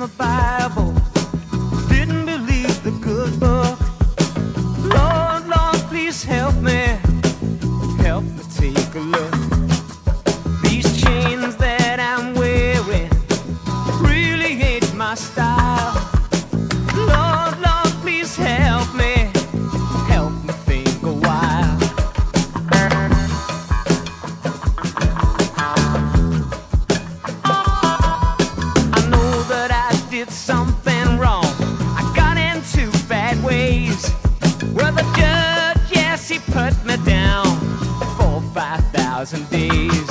the Bible. something wrong. I got into bad ways. Well, the judge, yes, he put me down for 5,000 days.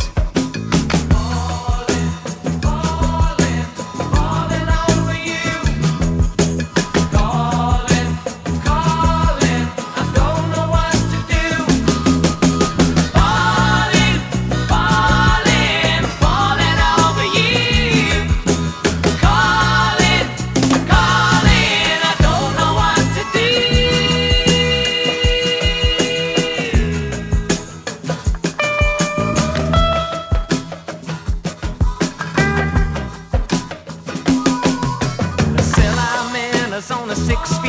the six feet.